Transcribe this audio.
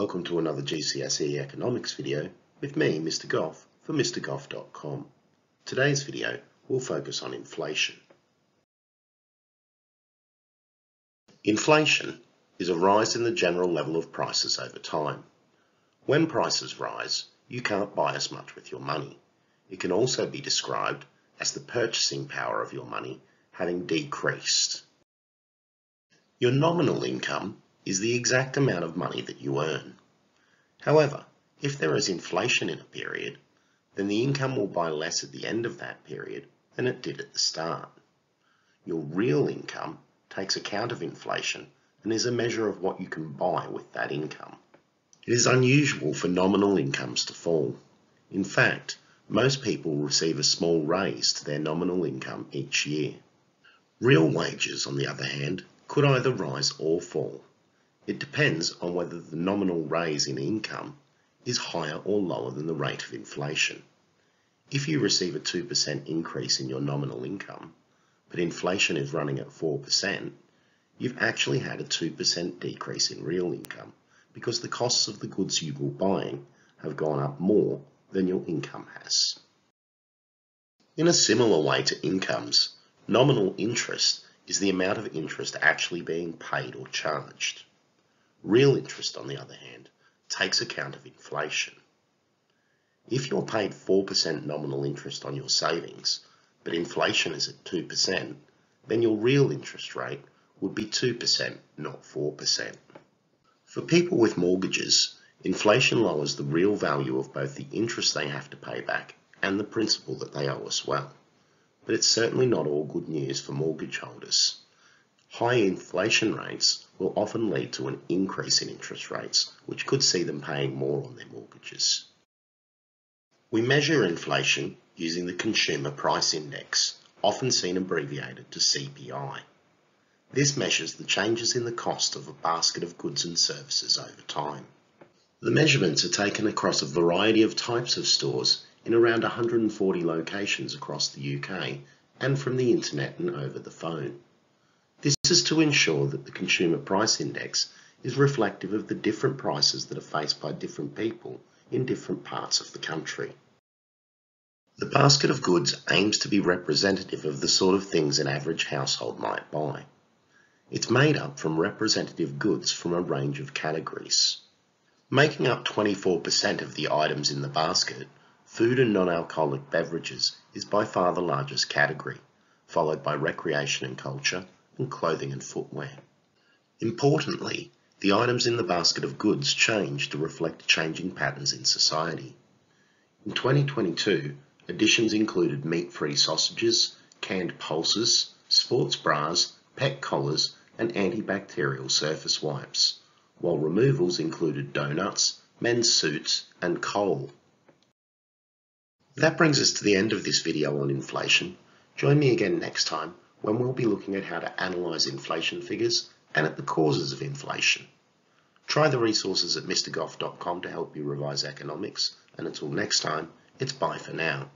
Welcome to another GCSE economics video with me, Mr. Goff, for MrGoff.com. Today's video will focus on inflation. Inflation is a rise in the general level of prices over time. When prices rise, you can't buy as much with your money. It can also be described as the purchasing power of your money having decreased. Your nominal income is the exact amount of money that you earn. However, if there is inflation in a period, then the income will buy less at the end of that period than it did at the start. Your real income takes account of inflation and is a measure of what you can buy with that income. It is unusual for nominal incomes to fall. In fact, most people receive a small raise to their nominal income each year. Real wages, on the other hand, could either rise or fall. It depends on whether the nominal raise in income is higher or lower than the rate of inflation. If you receive a 2% increase in your nominal income, but inflation is running at 4%, you've actually had a 2% decrease in real income because the costs of the goods you were buying have gone up more than your income has. In a similar way to incomes, nominal interest is the amount of interest actually being paid or charged. Real interest, on the other hand, takes account of inflation. If you're paid 4% nominal interest on your savings, but inflation is at 2%, then your real interest rate would be 2%, not 4%. For people with mortgages, inflation lowers the real value of both the interest they have to pay back and the principal that they owe as well. But it's certainly not all good news for mortgage holders. High inflation rates will often lead to an increase in interest rates, which could see them paying more on their mortgages. We measure inflation using the Consumer Price Index, often seen abbreviated to CPI. This measures the changes in the cost of a basket of goods and services over time. The measurements are taken across a variety of types of stores in around 140 locations across the UK and from the internet and over the phone. This is to ensure that the Consumer Price Index is reflective of the different prices that are faced by different people in different parts of the country. The basket of goods aims to be representative of the sort of things an average household might buy. It's made up from representative goods from a range of categories. Making up 24% of the items in the basket, food and non-alcoholic beverages is by far the largest category, followed by recreation and culture, and clothing and footwear. Importantly, the items in the basket of goods change to reflect changing patterns in society. In 2022, additions included meat-free sausages, canned pulses, sports bras, pet collars, and antibacterial surface wipes, while removals included donuts, men's suits, and coal. That brings us to the end of this video on inflation. Join me again next time when we'll be looking at how to analyse inflation figures and at the causes of inflation. Try the resources at mrgoff.com to help you revise economics, and until next time, it's bye for now.